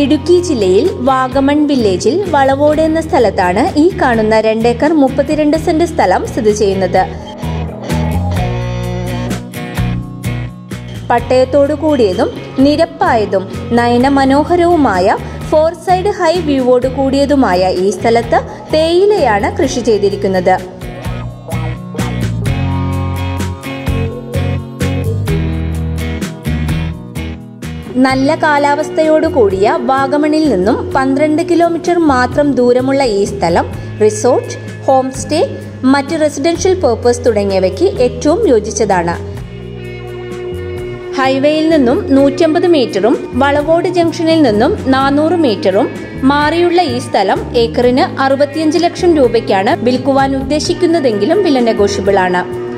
ഇടുക്കി ജില്ലയിൽ വാഗമൺ വില്ലേജിൽ വളവോട് എന്ന സ്ഥലത്താണ് ഈ കാണുന്ന രണ്ടേക്കർ മുപ്പത്തിരണ്ട് സെന്റ് സ്ഥലം സ്ഥിതി ചെയ്യുന്നത്. പട്ടയത്തോടു കൂടിയതും നിരപ്പായതും നയനമനോഹരവുമായ ഫോർ സൈഡ് ഹൈ വ്യൂവോട് കൂടിയതുമായ ഈ സ്ഥലത്ത് തേയിലയാണ് കൃഷി ചെയ്തിരിക്കുന്നത്. നല്ല കാലാവസ്ഥയോടു കൂടിയ വാഗമണിൽ നിന്നും പന്ത്രണ്ട് കിലോമീറ്റർ മാത്രം ദൂരമുള്ള ഈ സ്ഥലം റിസോർട്ട് ഹോം സ്റ്റേ മറ്റ് റെസിഡൻഷ്യൽ പേർപ്പസ് തുടങ്ങിയവയ്ക്ക് ഏറ്റവും യോജിച്ചതാണ്. ഹൈവേയിൽ നിന്നും നൂറ്റമ്പത് മീറ്ററും വളവോട് ജംഗ്ഷനിൽ നിന്നും നാനൂറ് മീറ്ററും മാറിയുള്ള ഈ സ്ഥലം ഏക്കറിന് അറുപത്തിയഞ്ച് ലക്ഷം രൂപയ്ക്കാണ് വിൽക്കുവാൻ ഉദ്ദേശിക്കുന്നതെങ്കിലും വില നെഗോഷ്യബിൾ ആണ്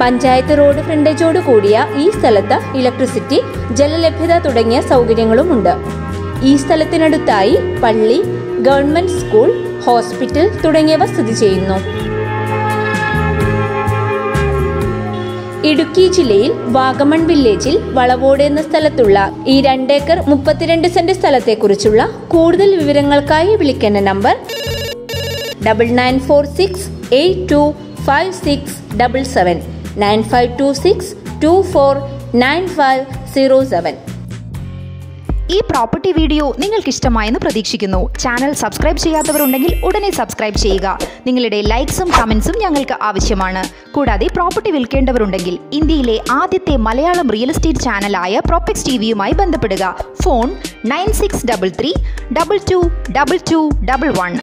പഞ്ചായത്ത് റോഡ് ഫ്രണ്ടേജോട് കൂടിയ ഈ സ്ഥലത്ത് ഇലക്ട്രിസിറ്റി ജലലഭ്യത തുടങ്ങിയ സൗകര്യങ്ങളുമുണ്ട്. ഈ സ്ഥലത്തിനടുത്തായി പള്ളി ഗവൺമെന്റ് സ്കൂൾ ഹോസ്പിറ്റൽ തുടങ്ങിയവ സ്ഥിതി ചെയ്യുന്നു. ഇടുക്കി ജില്ലയിൽ വാഗമൺ വില്ലേജിൽ വളവോട് എന്ന സ്ഥലത്തുള്ള ഈ രണ്ടേക്കർ മുപ്പത്തിരണ്ട് സെന്റ് സ്ഥലത്തെക്കുറിച്ചുള്ള കൂടുതൽ വിവരങ്ങൾക്കായി വിളിക്കേണ്ട number double nine four six eight two five six double seven. Nine five two six two four nine five zero seven. ഈ പ്രോപ്പർട്ടി വീഡിയോ നിങ്ങൾക്ക് ഇഷ്ടമായെന്ന് പ്രതീക്ഷിക്കുന്നു. ചാനൽ സബ്സ്ക്രൈബ് ചെയ്യാത്തവരുണ്ടെങ്കിൽ ഉടനെ സബ്സ്ക്രൈബ് ചെയ്യുക. നിങ്ങളുടെ ലൈക്സും കമൻസും ഞങ്ങൾക്ക് ആവശ്യമാണ്. കൂടാതെ പ്രോപ്പർട്ടി വിൽക്കേണ്ടവരുണ്ടെങ്കിൽ ഇന്ത്യയിലെ ആദ്യത്തെ മലയാളം റിയൽ എസ്റ്റേറ്റ് ചാനലായ പ്രോപ്പക്സ് ടി വിയുമായി ബന്ധപ്പെടുക. Phone nine six double three double two double two double one.